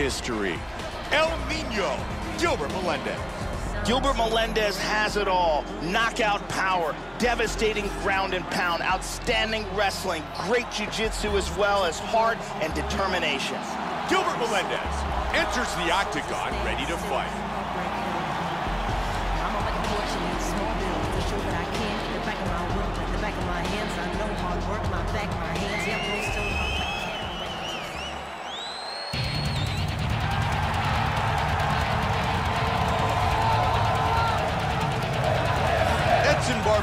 history. El Nino, Gilbert Melendez. Gilbert Melendez has it all. Knockout power, devastating ground and pound, outstanding wrestling, great jiu-jitsu as well as heart and determination. Gilbert Melendez enters the octagon ready to fight. My hands, I know hard work. My back, my hands, yeah,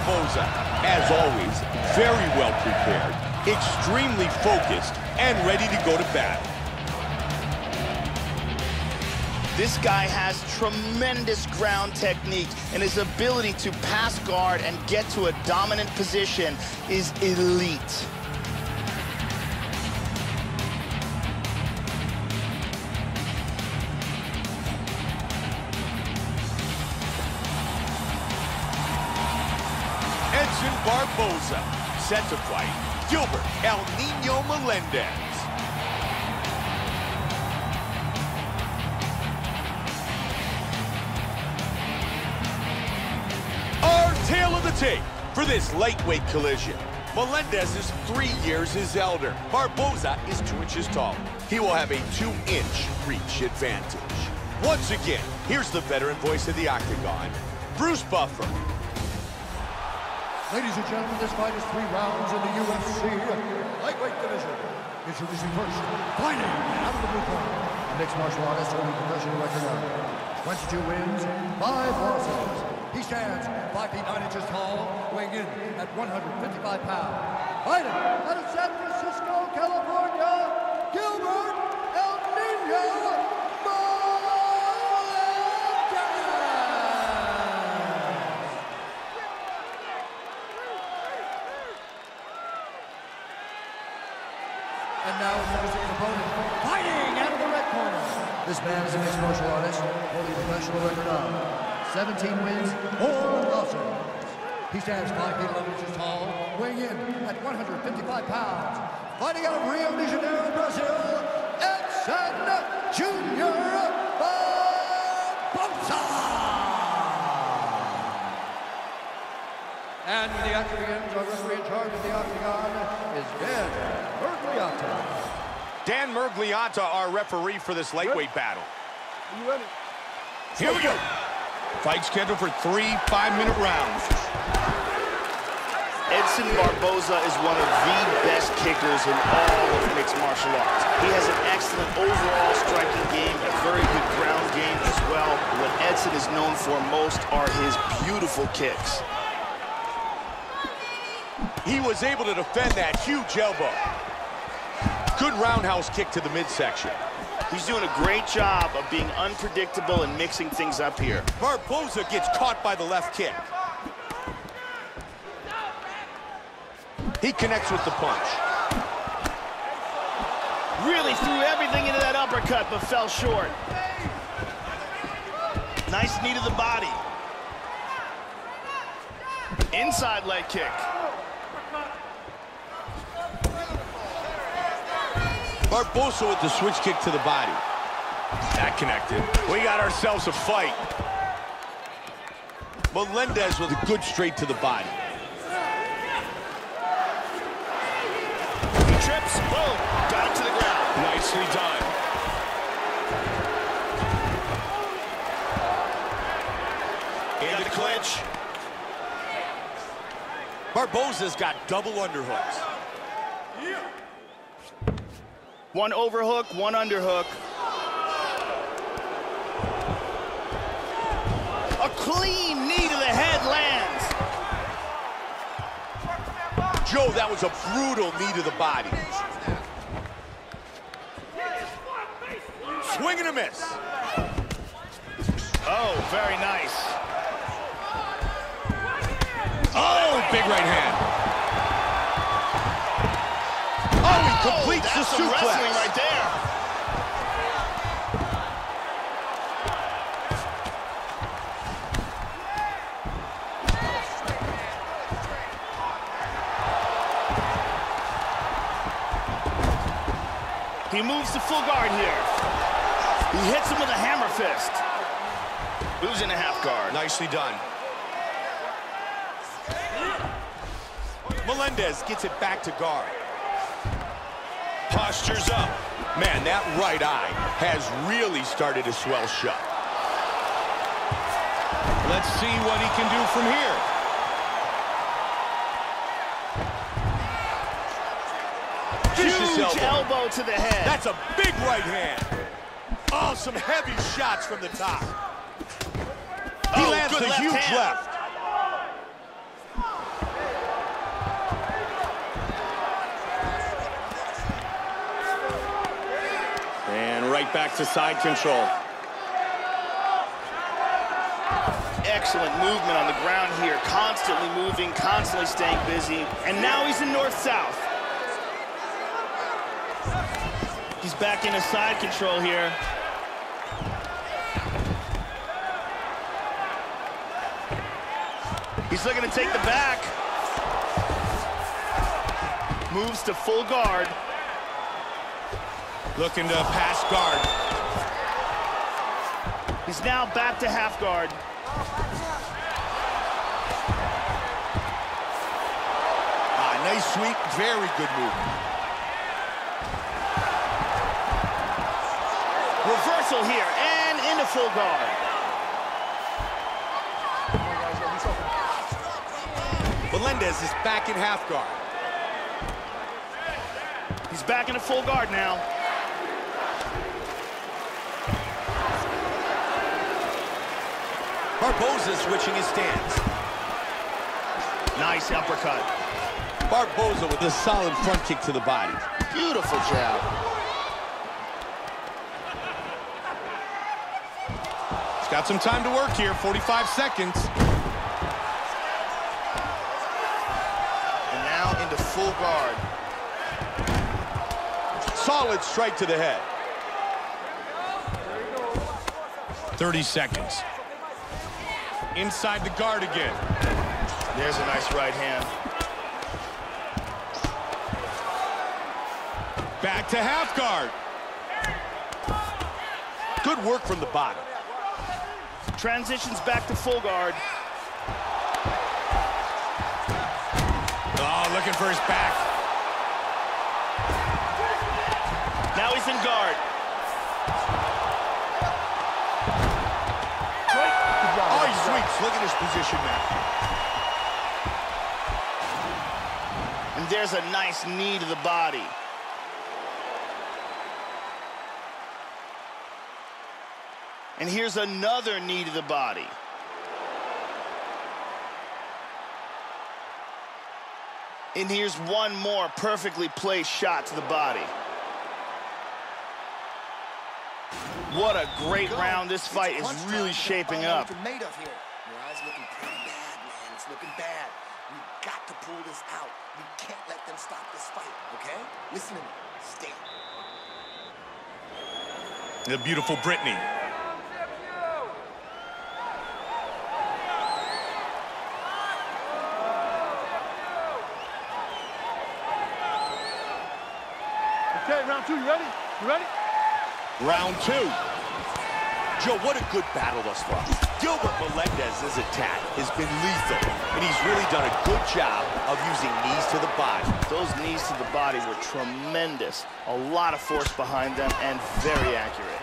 Barboza, as always, very well prepared, extremely focused, and ready to go to battle. This guy has tremendous ground technique, and his ability to pass guard and get to a dominant position is elite. Barboza, set to fight Gilbert El Nino Melendez. Our tale of the tape for this lightweight collision. Melendez is three years his elder. Barboza is two inches taller. He will have a two-inch reach advantage. Once again, here's the veteran voice of the Octagon, Bruce Buffer. Ladies and gentlemen, this fight is three rounds in the UFC lightweight division. Introducing first, fighting out of the blue corner, a mixed martial artist holding professional record of 22 wins, 5 losses. He stands 5 feet 9 inches tall, weighing in at 155 pounds. Fighting out of San Francisco, California, And now his opponent, fighting out of the red corner. This man is a mixed martial artist, holding a professional record of 17 wins, 4 losses. He stands 5 feet 11 inches tall, weighing in at 155 pounds. Fighting out of Rio de Janeiro, Brazil, Edson Junior Barboza. And when the action begins, our referee in charge of the octagon is Dan Miragliotta. Dan Miragliotta, our referee for this lightweight battle. Are you ready? Here we go. Fight scheduled for three five-minute rounds. Edson Barboza is one of the best kickers in all of mixed martial arts. He has an excellent overall striking game, a very good ground game as well. What Edson is known for most are his beautiful kicks. He was able to defend that huge elbow. Good roundhouse kick to the midsection. He's doing a great job of being unpredictable and mixing things up here. Barboza gets caught by the left kick. He connects with the punch. Really threw everything into that uppercut, but fell short. Nice knee to the body. Inside leg kick. Barboza with the switch kick to the body. That connected. We got ourselves a fight. Melendez with a good straight to the body. He trips, boom, got him to the ground. Nicely done. In the clinch. Barboza's got double underhooks. One overhook, one underhook. A clean knee to the head lands. Joe, that was a brutal knee to the body. Swing and a miss. Oh, very nice. Oh, big right hand. Oh, he oh, completes oh, the suplex. wrestling right there. He moves to full guard here. He hits him with a hammer fist. Moves a half guard. Nicely done. Melendez gets it back to guard. Postures up. Man, that right eye has really started to swell shut. Let's see what he can do from here. Huge elbow. elbow to the head. That's a big right hand. Oh, some heavy shots from the top. Oh, he oh, lands a huge hand. left. And right back to side control. Excellent movement on the ground here. Constantly moving, constantly staying busy. And now he's in north-south. He's back into side control here. He's looking to take the back. Moves to full guard. Looking to pass guard. He's now back to half guard. Ah, nice sweep, very good move. Reversal here, and into full guard. Melendez is back in half guard. He's back into full guard now. Barboza switching his stance. Nice uppercut. Barboza with a solid front kick to the body. Beautiful jab. He's got some time to work here, 45 seconds. And now into full guard. Solid strike to the head. 30 seconds. Inside the guard again. There's a nice right hand. Back to half guard. Good work from the bottom. Transitions back to full guard. Oh, looking for his back. Look at his position now. And there's a nice knee to the body. And here's another knee to the body. And here's one more perfectly placed shot to the body. What a great round. This fight is really shaping up. Your eyes looking pretty bad, man. It's looking bad. We got to pull this out. We can't let them stop this fight, okay? Listen to me. Stay. The beautiful Brittany Okay, round two. You ready? You ready? Round two. Joe, what a good battle thus far. Gilbert Melendez's attack has been lethal, and he's really done a good job of using knees to the body. Those knees to the body were tremendous. A lot of force behind them and very accurate.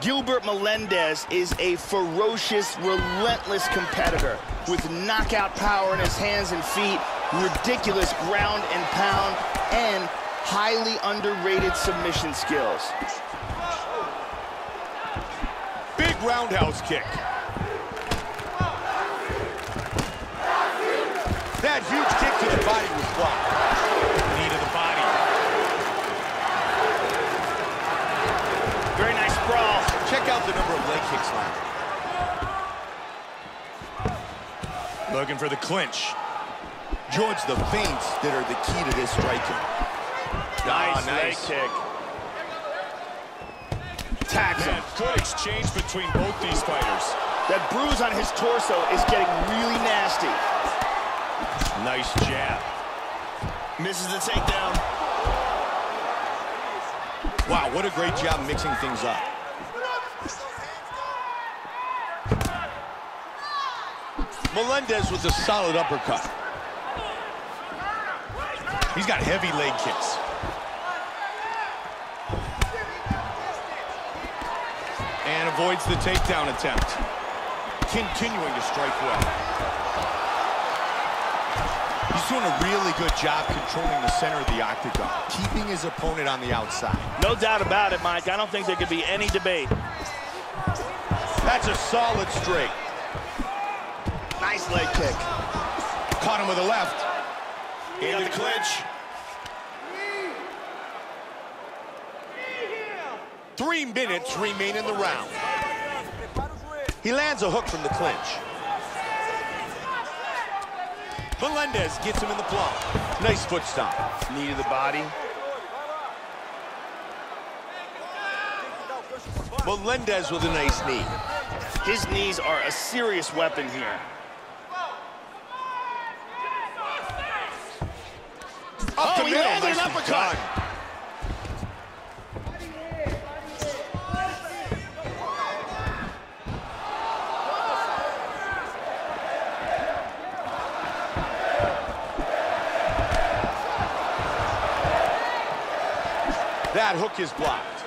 Gilbert Melendez is a ferocious, relentless competitor with knockout power in his hands and feet, ridiculous ground and pound, and highly underrated submission skills. Big roundhouse kick. That huge kick to the body was blocked. Knee to the body. Very nice sprawl. Check out the number of leg kicks landed. Looking for the clinch. George, the feints that are the key to this striking. Nice, oh, nice. leg kick. Tags him. Good exchange between both these fighters. That bruise on his torso is getting really nasty. Nice jab. Misses the takedown. Wow, what a great job mixing things up. Melendez with a solid uppercut. He's got heavy leg kicks. Avoids the takedown attempt. Continuing to strike well. He's doing a really good job controlling the center of the octagon, keeping his opponent on the outside. No doubt about it, Mike. I don't think there could be any debate. That's a solid straight. Nice leg kick. Caught him with a left. In the clinch. Three minutes remain in the round. He lands a hook from the clinch. Melendez gets him in the plum. Nice foot stomp. Knee to the body. Melendez with a nice knee. His knees are a serious weapon here. Up Oh, the he middle, nicely uppercut. That hook is blocked.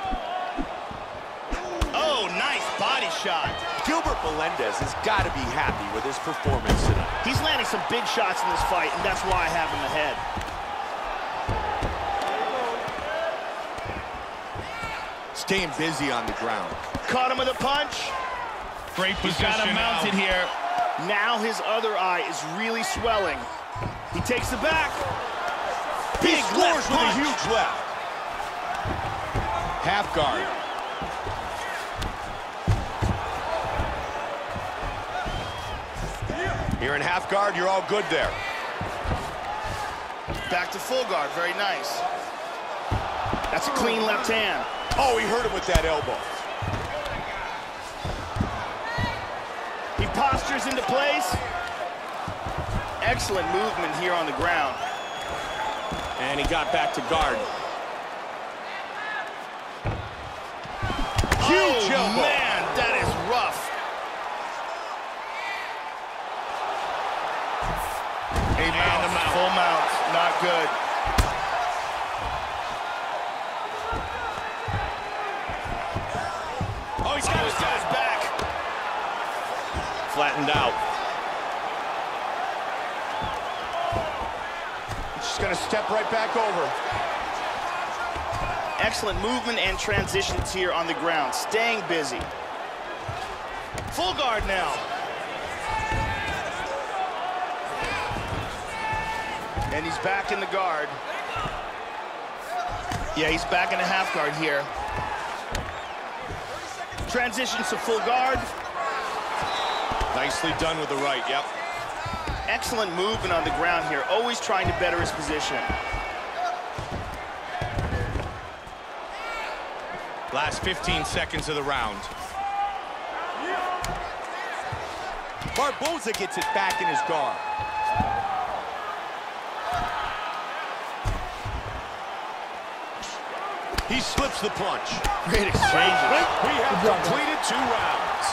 Oh, nice body shot. Gilbert Melendez has got to be happy with his performance tonight. He's landing some big shots in this fight, and that's why I have him ahead. Staying busy on the ground. Caught him with a punch. Great position He's got him now. mounted here. Now his other eye is really swelling. He takes the back. He Big scores left with a huge left. Half guard. Here in half guard, you're all good there. Back to full guard, very nice. That's a clean left hand. Oh, he hurt him with that elbow. He postures into place. Excellent movement here on the ground. And he got back to guard. Huge oh, elbow. man, that is rough. A mount, the mount. full mount, not good. Oh, he's Oh, got he's his got his back. flattened out. Just gonna step right back over. Excellent movement and transitions here on the ground, staying busy. Full guard now. And he's back in the guard. Yeah, he's back in the half guard here. Transitions to full guard. Nicely done with the right, yep. Excellent movement on the ground here, always trying to better his position. Last 15 seconds of the round. Barboza gets it back in his guard. He slips the punch. Great exchange. We have completed two rounds.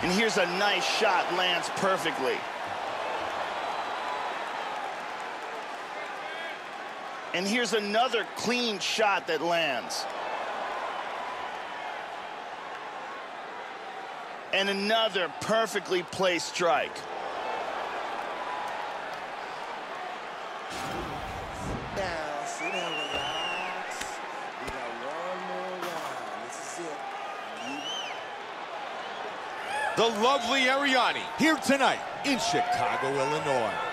And here's a nice shot, lands perfectly. And here's another clean shot that lands. And another perfectly placed strike. Now, sit down, relax. We got one more round. This is it. The lovely Arianny here tonight in Chicago, Illinois.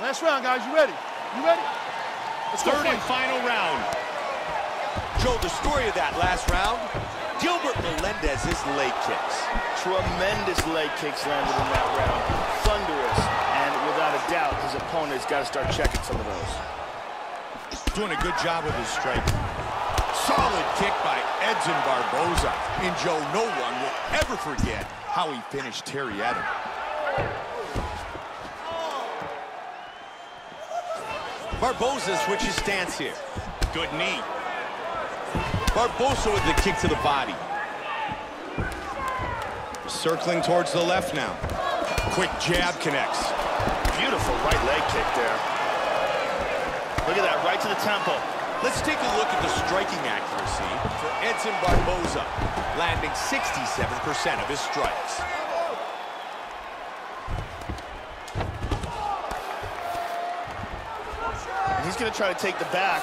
Last round, guys. You ready? You ready? Let's go. Third and final round. Joe, the story of that last round, Gilbert Melendez's leg kicks. Tremendous leg kicks landed in that round. Thunderous. And without a doubt, his opponent's got to start checking some of those. Doing a good job with his strike. Solid kick by Edson Barboza. And Joe, no one will ever forget how he finished Terry Etim. Barboza switches stance here. Good knee. Barboza with the kick to the body. Circling towards the left now. Quick jab connects. Beautiful right leg kick there. Look at that, right to the temple. Let's take a look at the striking accuracy for Edson Barboza, landing 67% of his strikes. He's going to try to take the back.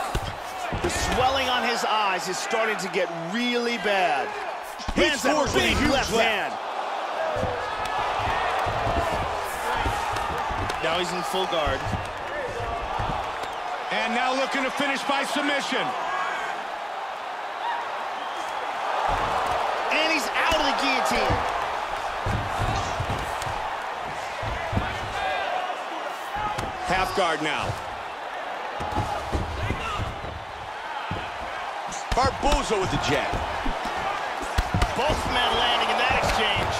The swelling on his eyes is starting to get really bad. He Lands that scores with a big huge left left. hand. Now he's in full guard. And now looking to finish by submission. And he's out of the guillotine. Half guard now. Barboza with the jab. Both men landing in that exchange.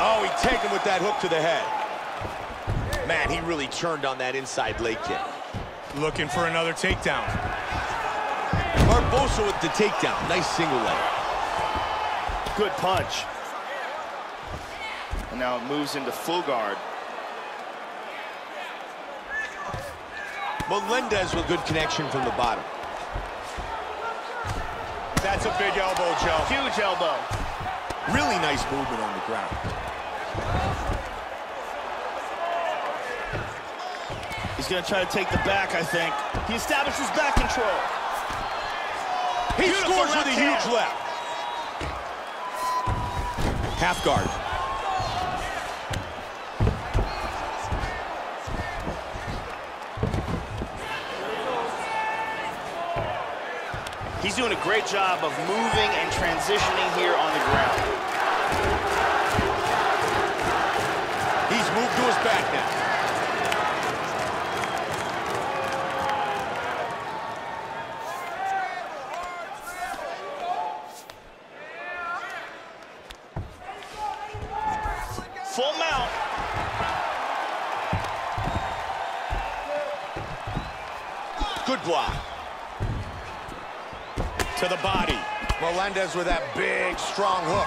Oh, he taken with that hook to the head. Man, he really turned on that inside leg kick. Looking for another takedown. Barboza with the takedown. Nice single leg. Good punch. And now it moves into full guard. Melendez with good connection from the bottom. That's a big elbow, Joe. Huge elbow. Really nice movement on the ground. He's going to try to take the back, I think. He establishes back control. He Beautiful scores with a left huge hand. left. Half guard. He's doing a great job of moving and transitioning here on the ground. He's moved to his back now. Melendez with that big, strong hook.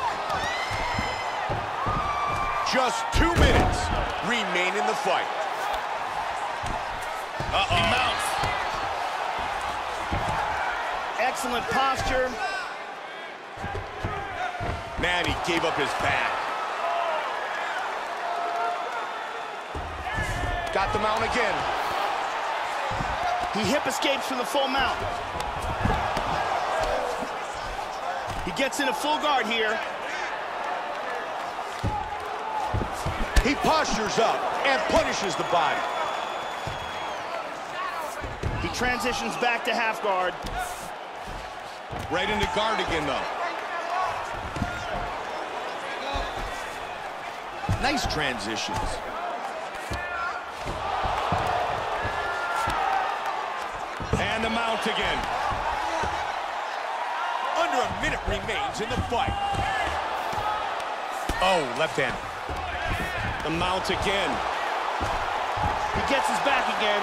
Just two minutes remain in the fight. He mounts. Excellent posture. Man, he gave up his back. Got the mount again. He hip escapes from the full mount. He gets in a full guard here. He postures up and punishes the body. He transitions back to half guard. Right into guard again, though. Nice transitions. And the mount again. Minute remains in the fight. Oh, left hand. The mount again. He gets his back again.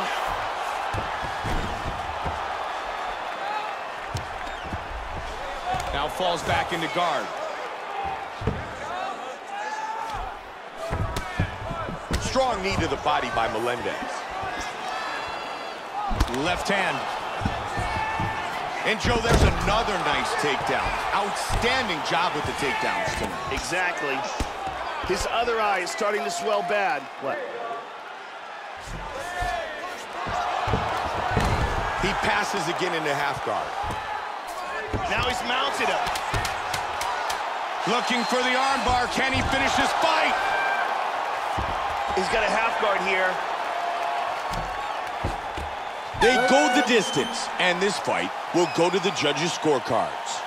Now falls back into guard. Strong knee to the body by Melendez. Left hand. And Joe, there's another nice takedown. Outstanding job with the takedowns tonight. Exactly. His other eye is starting to swell bad. What? He passes again into half guard. Now he's mounted up. Looking for the armbar. Can he finish this fight? He's got a half guard here. They go the distance, and this fight will go to the judges' scorecards.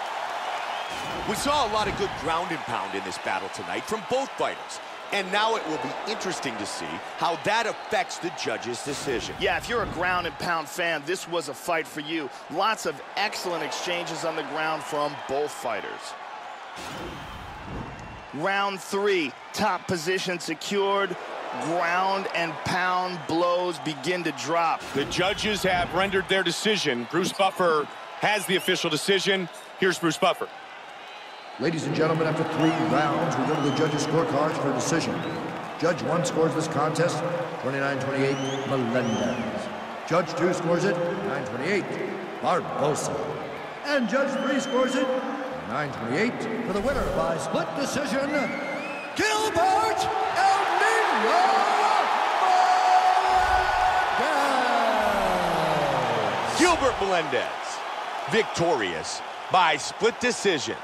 We saw a lot of good ground and pound in this battle tonight from both fighters. And now it will be interesting to see how that affects the judges' decision. Yeah, if you're a ground and pound fan, this was a fight for you. Lots of excellent exchanges on the ground from both fighters. Round three, top position secured. Ground and pound blows begin to drop. The judges have rendered their decision. Bruce Buffer has the official decision. Here's Bruce Buffer. Ladies and gentlemen, after three rounds, we go to the judges' scorecards for a decision. Judge 1 scores this contest 29-28 Melendez. Judge 2 scores it 9-28 Barboza. And Judge 3 scores it 9-28 for the winner by split decision, Gilbert Gilbert Melendez, victorious by split decision.